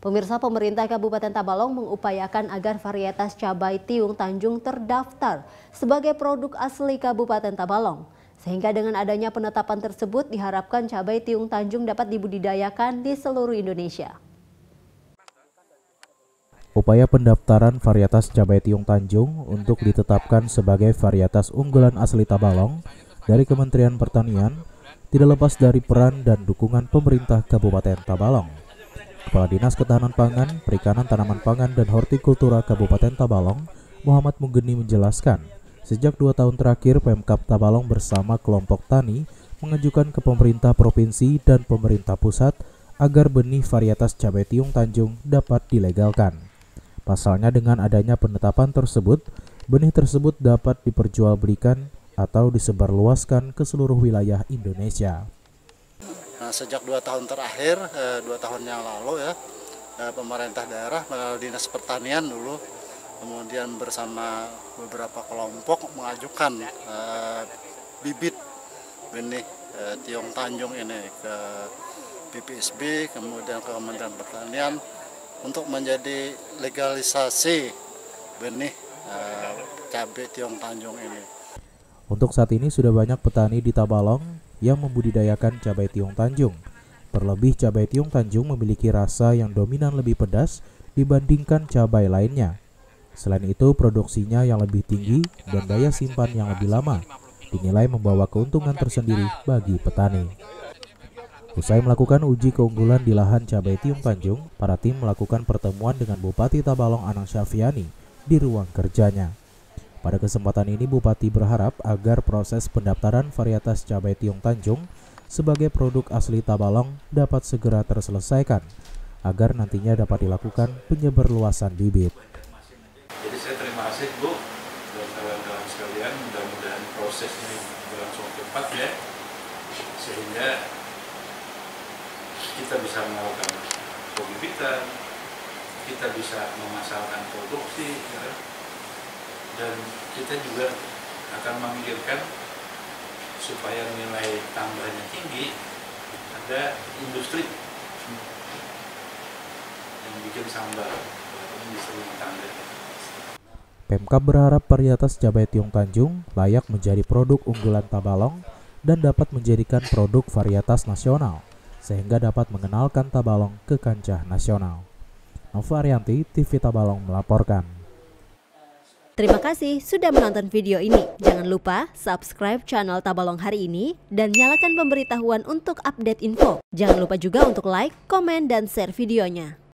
Pemirsa pemerintah Kabupaten Tabalong mengupayakan agar varietas cabai tiung Tanjung terdaftar sebagai produk asli Kabupaten Tabalong. Sehingga dengan adanya penetapan tersebut diharapkan cabai tiung Tanjung dapat dibudidayakan di seluruh Indonesia. Upaya pendaftaran varietas cabai tiung Tanjung untuk ditetapkan sebagai varietas unggulan asli Tabalong dari Kementerian Pertanian tidak lepas dari peran dan dukungan pemerintah Kabupaten Tabalong. Kepala Dinas Ketahanan Pangan, Perikanan Tanaman Pangan dan Hortikultura Kabupaten Tabalong, Muhammad Mugeni menjelaskan, sejak dua tahun terakhir Pemkap Tabalong bersama kelompok tani mengajukan ke pemerintah provinsi dan pemerintah pusat agar benih varietas cabai tiung Tanjung dapat dilegalkan. Pasalnya dengan adanya penetapan tersebut, benih tersebut dapat diperjualbelikan atau disebarluaskan ke seluruh wilayah Indonesia. Nah, sejak dua tahun terakhir, eh, dua tahun yang lalu ya, eh, pemerintah daerah melalui dinas pertanian dulu, kemudian bersama beberapa kelompok mengajukan eh, bibit benih tiong tanjung ini ke BPSB, kemudian ke Kementerian Pertanian untuk menjadi legalisasi benih cabai tiong tanjung ini. Untuk saat ini sudah banyak petani di Tabalong yang membudidayakan cabai tiung Tanjung. Terlebih cabai tiung Tanjung memiliki rasa yang dominan lebih pedas dibandingkan cabai lainnya. Selain itu, produksinya yang lebih tinggi dan daya simpan yang lebih lama dinilai membawa keuntungan tersendiri bagi petani. Usai melakukan uji keunggulan di lahan cabai tiung Tanjung, para tim melakukan pertemuan dengan Bupati Tabalong Anang Syafiani di ruang kerjanya. Pada kesempatan ini Bupati berharap agar proses pendaftaran varietas cabai tiung Tanjung sebagai produk asli Tabalong dapat segera terselesaikan agar nantinya dapat dilakukan penyebarluasan bibit. Jadi saya terima kasih Bu dan kawan-kawan sekalian mudah-mudahan proses ini berlangsung cepat ya sehingga kita bisa melakukan pembibitan, kita bisa memasarkan produksi, ya dan kita juga akan memikirkan supaya nilai tambahnya tinggi ada industri yang bikin sambal industri tangga. Pemkab berharap varietas cabai tiung Tanjung layak menjadi produk unggulan Tabalong dan dapat menjadikan produk varietas nasional sehingga dapat mengenalkan Tabalong ke kancah nasional. Nova Arianti, TV Tabalong melaporkan. Terima kasih sudah menonton video ini. Jangan lupa subscribe channel Tabalong hari ini dan nyalakan pemberitahuan untuk update info. Jangan lupa juga untuk like, komen, dan share videonya.